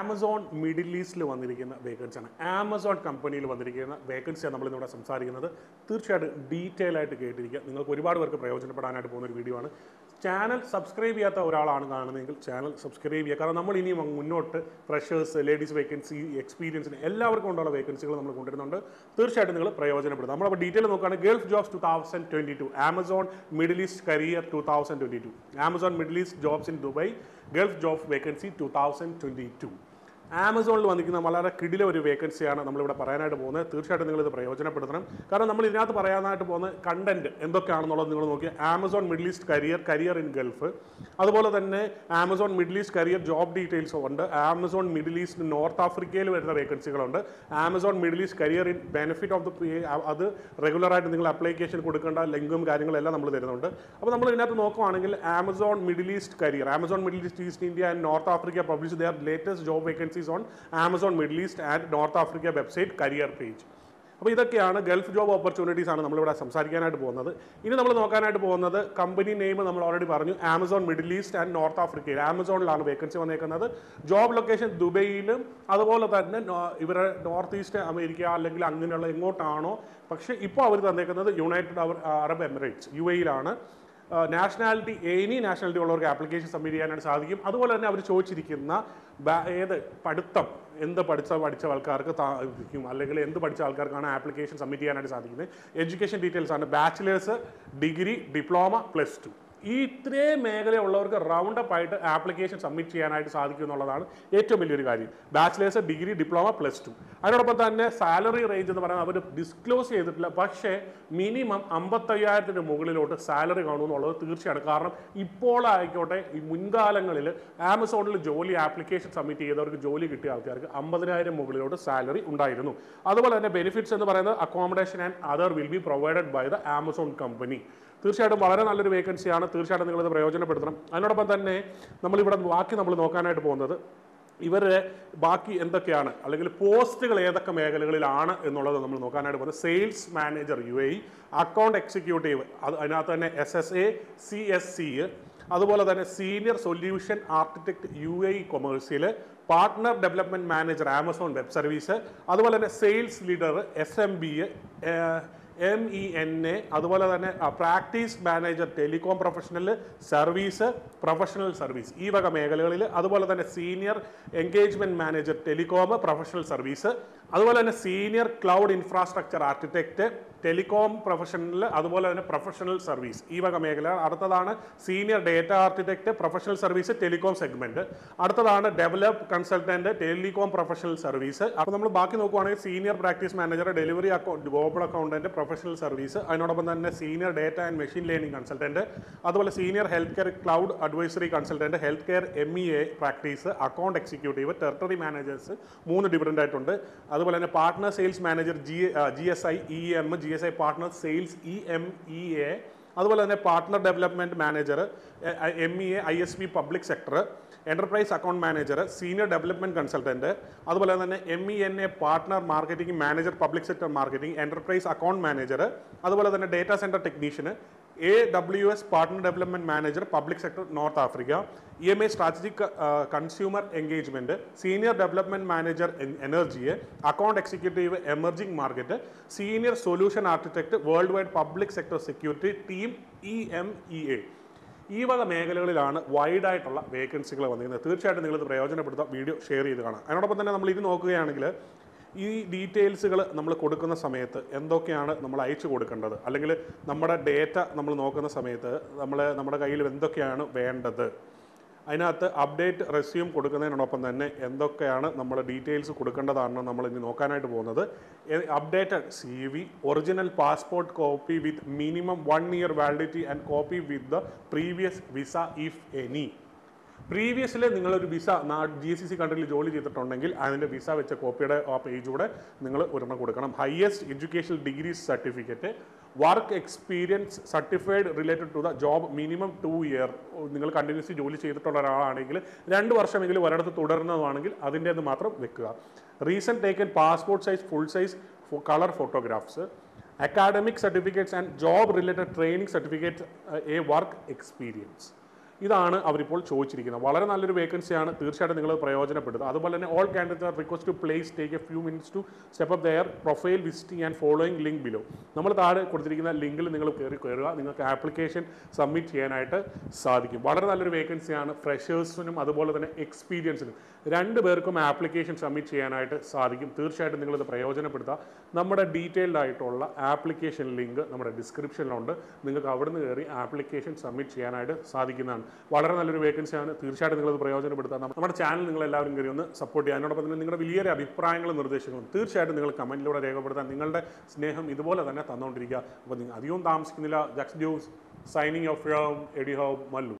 Amazon middle ഈസ്റ്റിൽ വന്നിരിക്കുന്ന വേക്കൻസിയാണ് ആമസോൺ കമ്പനിയിൽ വന്നിരിക്കുന്ന വേക്കൻസിയാണ് നമ്മൾ ഇന്നിവിടെ സംസാരിക്കുന്നത്. തീർച്ചയായിട്ടും ഡീറ്റെയിൽ ആയിട്ട് കേട്ടിരിക്കുക. നിങ്ങൾക്ക് ഒരുപാട് പേർക്ക് പ്രയോജനപ്പെടാനായിട്ട് പോകുന്ന ഒരു വീഡിയോ ആണ്. ചാനൽ സബ്സ്ക്രൈബ് ചെയ്യാത്ത ഒരാളാണ് കാണുന്നതെങ്കിൽ ചാനൽ സബ്സ്ക്രൈബ് ചെയ്യുക. കാരണം നമ്മൾ ഇനിയും മുന്നോട്ട് ഫ്രഷേഴ്സ് ലേഡീസ് വേക്കൻസി എക്സ്പീരിയൻസിന് എല്ലാവർക്കും കൊണ്ടുള്ള വേക്കൻസികൾ നമ്മൾ കൊണ്ടുവരുന്നുണ്ട്. തീർച്ചയായിട്ടും നിങ്ങൾ പ്രയോജനപ്പെടും. നമ്മളപ്പോൾ ഡീറ്റെയിൽ നോക്കുകയാണെങ്കിൽ Gulf jobs two thousand twenty two Amazon Middle East career two thousand twenty two Amazon Middle East jobs in Dubai Gulf job vacancy two thousand twenty two ആമസോണിൽ വന്നിരിക്കുന്ന വളരെ കിടില ഒരു വേക്കൻസിയാണ് നമ്മളിവിടെ പറയാനായിട്ട് പോകുന്നത്. തീർച്ചയായിട്ടും നിങ്ങൾ ഇത് പ്രയോജനപ്പെടുത്തണം. കാരണം നമ്മൾ ഇതിനകത്ത് പറയാനായിട്ട് പോകുന്ന കണ്ടന്റ് എന്തൊക്കെയാണെന്നുള്ളത് നിങ്ങൾ നോക്കി Amazon Middle East career career in Gulf. അതുപോലെ തന്നെ Amazon Middle East career job details ഉണ്ട്. ആമസോൺ മിഡിൽ ഈസ്റ്റ് നോർത്ത് ആഫ്രിക്കയിൽ വരുന്ന വേക്കൻസികളുണ്ട്. Amazon Middle East career in benefit of the അത് റെഗുലറായിട്ട് നിങ്ങൾ അപ്ലിക്കേഷൻ കൊടുക്കേണ്ട ലിങ്കും കാര്യങ്ങളെല്ലാം നമ്മൾ തരുന്നുണ്ട്. അപ്പോൾ നമ്മൾ ഇതിനകത്ത് നോക്കുവാണെങ്കിൽ Amazon Middle East career Amazon Middle East East India and North Africa publish their latest job vacancies on Amazon Middle East and North Africa website career page അപ്പോൾ ഇതൊക്കെയാണ് ഗൾഫ് ജോബ് ഓപ്പർച്യൂണിറ്റീസ് ആണ് നമ്മളിവിടെ സംസാരിക്കാനായിട്ട് പോകുന്നത്. ഇനി നമ്മൾ നോക്കാനായിട്ട് പോകുന്നത് കമ്പനി നെയിം നമ്മൾ ഓൾറെഡി പറഞ്ഞു Amazon Middle East and North ആഫ്രിക്കയിൽ ആമസോണിലാണ് വേക്കൻസി വന്നേക്കുന്നത്. ജോബ് ലൊക്കേഷൻ ദുബൈയിലും അതുപോലെ തന്നെ ഇവരെ നോർത്ത് ഈസ്റ്റ് അമേരിക്ക അല്ലെങ്കിൽ അങ്ങനെയുള്ള എങ്ങോട്ടാണോ. പക്ഷേ ഇപ്പോൾ അവർ തന്നേക്കുന്നത് യുണൈറ്റഡ് അറബ് എമിറേറ്റ്സ് യു എയിലാണ് നാഷണാലിറ്റി എനി നാഷണാലിറ്റി ഉള്ളവർക്ക് ആപ്ലിക്കേഷൻ സബ്മിറ്റ് ചെയ്യാനായിട്ട് സാധിക്കും. അതുപോലെ തന്നെ അവർ ചോദിച്ചിരിക്കുന്ന ഏത് പഠിത്തം എന്ത് പഠിച്ച പഠിച്ച ആൾക്കാർക്ക് അല്ലെങ്കിൽ എന്ത് പഠിച്ച ആൾക്കാർക്കാണ് ആപ്ലിക്കേഷൻ സബ്മിറ്റ് ചെയ്യാനായിട്ട് സാധിക്കുന്നത്. എഡ്യൂക്കേഷൻ ഡീറ്റെയിൽസ് ആണ്. Bachelors degree diploma plus two ഈ ഇത്രയും മേഖലയുള്ളവർക്ക് റൗണ്ട് അപ്പ് ആയിട്ട് ആപ്ലിക്കേഷൻ സബ്മിറ്റ് ചെയ്യാനായിട്ട് സാധിക്കും എന്നുള്ളതാണ് ഏറ്റവും വലിയൊരു കാര്യം. Bachelors degree diploma plus two അതിനോടൊപ്പം തന്നെ സാലറി റേഞ്ച് എന്ന് പറയുന്നത് അവർ ഡിസ്ക്ലോസ് ചെയ്തിട്ടില്ല. പക്ഷേ മിനിമം അമ്പത്തയ്യായിരത്തിന് മുകളിലോട്ട് സാലറി കാണുമെന്നുള്ളത് തീർച്ചയാണ്. കാരണം ഇപ്പോൾ ആയിക്കോട്ടെ ഈ മുൻകാലങ്ങളിൽ ആമസോണിൽ ജോലി ആപ്ലിക്കേഷൻ സബ്മിറ്റ് ചെയ്തവർക്ക് ജോലി കിട്ടിയ ആൾക്കാർക്ക് അമ്പതിനായിരം മുകളിലോട്ട് സാലറി ഉണ്ടായിരുന്നു. അതുപോലെ തന്നെ ബെനിഫിറ്റ്സ് എന്ന് പറയുന്നത് accommodation and other will be provided by the Amazon company തീർച്ചയായിട്ടും വളരെ നല്ലൊരു വേക്കൻസിയാണ് തീർച്ചയായിട്ടും നിങ്ങളിത് പ്രയോജനപ്പെടുത്തണം. അതിനോടൊപ്പം തന്നെ നമ്മളിവിടെ ബാക്കി നമ്മൾ നോക്കാനായിട്ട് പോകുന്നത് ഇവരുടെ ബാക്കി എന്തൊക്കെയാണ്? അല്ലെങ്കിൽ പോസ്റ്റുകൾ ഏതൊക്കെ മേഖലകളിലാണ് എന്നുള്ളത് നമ്മൾ നോക്കാനായിട്ട് പോകുന്നത്. Sales manager U A account executive അത് അതിനകത്ത് തന്നെ S S A C S C അതുപോലെ തന്നെ senior solution architect U A commercial partner development manager Amazon web service അതുപോലെ തന്നെ sales leader S M B M E N A അതുപോലെ തന്നെ practice manager telecom professional service professional service ഈ വക മേഖലകളിൽ അതുപോലെ തന്നെ senior engagement manager telecom professional service അതുപോലെ തന്നെ senior cloud infrastructure architect telecom professional അതുപോലെ തന്നെ പ്രൊഫഷണൽ സർവീസ് ഈ വക മേഖല അടുത്തതാണ് senior data architect professional service telecom segment അടുത്തതാണ് develop consultant telecom professional service അപ്പോൾ നമ്മൾ ബാക്കി നോക്കുവാണെങ്കിൽ senior practice manager delivery account global accountant professional service അതിനോടൊപ്പം തന്നെ senior data and machine learning consultant അതുപോലെ senior health care cloud advisory consultant health care M E A practice account executive territory managers മൂന്ന് different ആയിട്ടുണ്ട്. അതുപോലെ തന്നെ partner sales manager G G S I E M G S I partner sales E M E A അതുപോലെ തന്നെ partner development manager M E A I S P public sector enterprise account manager senior development consultant അതുപോലെ തന്നെ M E N A partner marketing manager public sector marketing enterprise account manager അതുപോലെ തന്നെ data center technician A W S partner development manager public sector North Africa E M A strategic consumer engagement senior development manager energy account executive emerging market senior solution architect world wide public sector security team E M E A ഈ വക മേഖലകളിലാണ് wide ആയിട്ടുള്ള വേക്കൻസികൾ വന്നിരിക്കുന്നത്. തീർച്ചയായിട്ടും നിങ്ങളിത് പ്രയോജനപ്പെടുത്തുക video share ചെയ്ത് കാണാം. അതിനോടൊപ്പം തന്നെ നമ്മൾ ഇത് നോക്കുകയാണെങ്കിൽ ഈ ഡീറ്റെയിൽസുകൾ നമ്മൾ കൊടുക്കുന്ന സമയത്ത് എന്തൊക്കെയാണ് നമ്മൾ അയച്ചു കൊടുക്കേണ്ടത്? അല്ലെങ്കിൽ നമ്മുടെ ഡേറ്റ നമ്മൾ നോക്കുന്ന സമയത്ത് നമ്മൾ നമ്മുടെ കയ്യിൽ എന്തൊക്കെയാണ് വേണ്ടത്? അതിനകത്ത് അപ്ഡേറ്റ് റെസ്യൂം കൊടുക്കുന്നതിനോടൊപ്പം തന്നെ എന്തൊക്കെയാണ് നമ്മൾ ഡീറ്റെയിൽസ് കൊടുക്കേണ്ടതാണെന്ന് നമ്മൾ ഇനി നോക്കാനായിട്ട് പോകുന്നത്. Updated C V original passport copy with minimum one year validity and copy with the previous visa if any. പ്രീവിയസിൽ നിങ്ങളൊരു വിസ ജി സി സി കൺട്രിയിൽ ജോലി ചെയ്തിട്ടുണ്ടെങ്കിൽ അതിന്റെ വിസ വെച്ച കോപ്പിയുടെ ആ പേജൂടെ നിങ്ങൾ ഒരെണ്ണം കൊടുക്കണം. Highest education degree certificate work experience certified related to the job minimum two year നിങ്ങൾ കണ്ടിന്യൂസ്ലി ജോലി ചെയ്തിട്ടുള്ള ഒരാളാണെങ്കിൽ രണ്ട് വർഷമെങ്കിലും ഒരിടത്ത് തുടരുന്നതാണെങ്കിൽ അതിന്റേത് മാത്രം വെക്കുക. Recent taken passport size full size colour photographs academic certificates and job related training certificate a work experience ഇതാണ് അവരിപ്പോൾ ചോദിച്ചിരിക്കുന്നത്. വളരെ നല്ലൊരു വേക്കൻസിയാണ് തീർച്ചയായിട്ടും നിങ്ങൾ പ്രയോജനപ്പെടുത്തുക. അതുപോലെ തന്നെ all candidate are request to place take a few minutes to step their profile visiting and following link below നമ്മൾ താഴെ കൊടുത്തിരിക്കുന്ന ലിങ്കിൽ നിങ്ങൾ കയറി കയറുക. നിങ്ങൾക്ക് ആപ്ലിക്കേഷൻ സബ്മിറ്റ് ചെയ്യാനായിട്ട് സാധിക്കും. വളരെ നല്ലൊരു വേക്കൻസിയാണ് ഫ്രഷേഴ്സിനും അതുപോലെ തന്നെ എക്സ്പീരിയൻസിനും രണ്ട് പേർക്കും ആപ്ലിക്കേഷൻ സബ്മിറ്റ് ചെയ്യാനായിട്ട് സാധിക്കും. തീർച്ചയായിട്ടും നിങ്ങളിത് പ്രയോജനപ്പെടുത്തുക. നമ്മുടെ ഡീറ്റെയിൽഡ് ആയിട്ടുള്ള ആപ്ലിക്കേഷൻ ലിങ്ക് നമ്മുടെ ഡിസ്ക്രിപ്ഷനിലുണ്ട് നിങ്ങൾക്ക് അവിടുന്ന് കയറി ആപ്ലിക്കേഷൻ സബ്മിറ്റ് ചെയ്യാനായിട്ട് സാധിക്കുന്നതാണ്. വളരെ നല്ലൊരു വേക്കൻസിയാണ് തീർച്ചയായിട്ടും നിങ്ങളത് പ്രയോജനപ്പെടുത്താൻ നമ്മ- നമ്മുടെ ചാനൽ നിങ്ങൾ എല്ലാവരും കയറി ഒന്ന് സപ്പോർട്ട് ചെയ്യുക അതിനോടൊപ്പം തന്നെ നിങ്ങളുടെ വലിയൊരു അഭിപ്രായങ്ങളും നിർദ്ദേശങ്ങളും തീർച്ചയായിട്ടും നിങ്ങൾ കമന്റിലൂടെ രേഖപ്പെടുത്താൻ നിങ്ങളുടെ സ്നേഹം ഇതുപോലെ തന്നെ തന്നുകൊണ്ടിരിക്കുക അപ്പോൾ നിങ്ങൾ അധികവും താമസിക്കുന്നില്ല. ജക്സ് ജ്യൂസ് സൈനിങ് ഓഫ് എഡി ഹോം മല്ലു